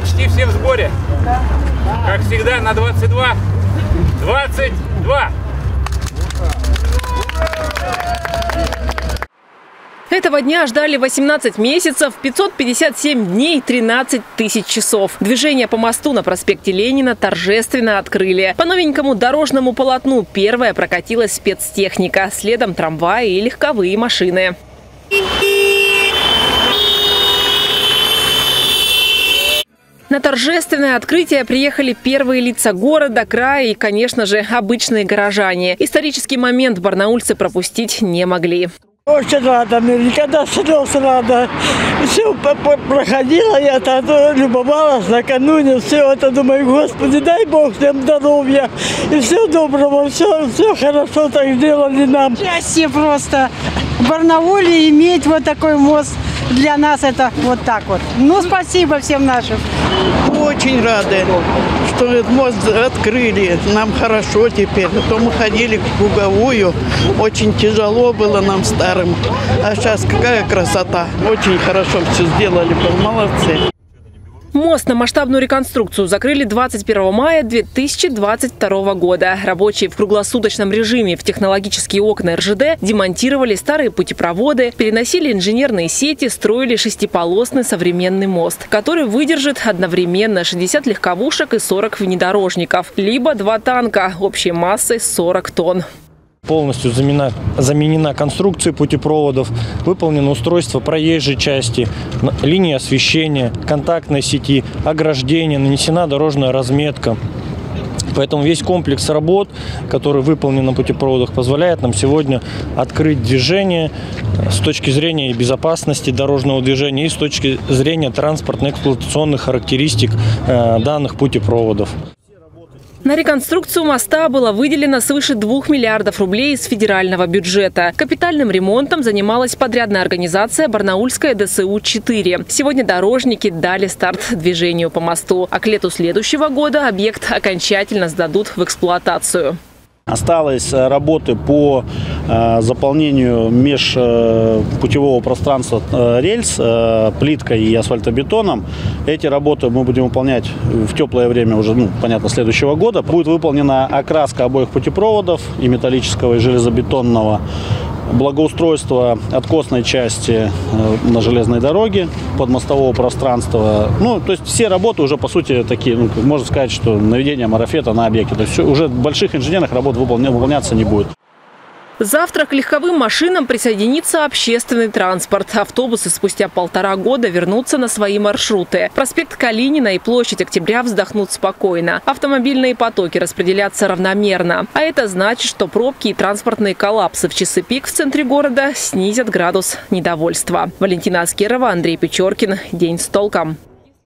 Почти все в сборе. Как всегда, на 22. 22. Этого дня ждали 18 месяцев, 557 дней, 13 тысяч часов. Движение по мосту на проспекте Ленина торжественно открыли. По новенькому дорожному полотну первая прокатилась спецтехника, следом трамваи и легковые машины. На торжественное открытие приехали первые лица города, края и, конечно же, обычные горожане. Исторический момент барнаульцы пропустить не могли. Очень рада, мне никогда слез рада. Все проходило, я так любовалась накануне, все это, думаю, Господи, дай Бог всем здоровья и всего доброго, все, все хорошо так сделали нам. Счастье просто в Барнауле иметь вот такой мост для нас это вот так вот. Ну, спасибо всем нашим. Очень рады, что этот мост открыли. Нам хорошо теперь. А то мы ходили в круговую. Очень тяжело было нам старым. А сейчас какая красота. Очень хорошо все сделали. Молодцы. Мост на масштабную реконструкцию закрыли 21 мая 2022 года. Рабочие в круглосуточном режиме в технологические окна РЖД демонтировали старые путепроводы, переносили инженерные сети, строили шестиполосный современный мост, который выдержит одновременно 60 легковушек и 40 внедорожников, либо два танка общей массой 40 тонн. Полностью заменена, заменена конструкция путепроводов, выполнено устройство проезжей части, линии освещения, контактной сети, ограждения, нанесена дорожная разметка. Поэтому весь комплекс работ, который выполнен на путепроводах, позволяет нам сегодня открыть движение с точки зрения безопасности дорожного движения и с точки зрения транспортно-эксплуатационных характеристик э, данных путепроводов. На реконструкцию моста было выделено свыше 2 миллиардов рублей из федерального бюджета. Капитальным ремонтом занималась подрядная организация «Барнаульская ДСУ-4». Сегодня дорожники дали старт движению по мосту, а к лету следующего года объект окончательно сдадут в эксплуатацию. Осталось э, работы по заполнению межпутевого пространства э, рельс плиткой и асфальтобетоном. Эти работы мы будем выполнять в теплое время уже, ну, понятно, следующего года. Будет выполнена окраска обоих путепроводов и металлического, и железобетонного благоустройство откосной части э, на железной дороге, подмостового пространства. Ну, то есть все работы уже, по сути, такие, ну, можно сказать, что наведение марафета на объекте. То есть уже больших инженерных работ выполняться не будет. Завтра к легковым машинам присоединится общественный транспорт. Автобусы спустя полтора года вернутся на свои маршруты. Проспект Калинина и площадь Октября вздохнут спокойно. Автомобильные потоки распределятся равномерно. А это значит, что пробки и транспортные коллапсы в часы пик в центре города снизят градус недовольства. Валентина Аскерова, Андрей Печоркин. День с толком.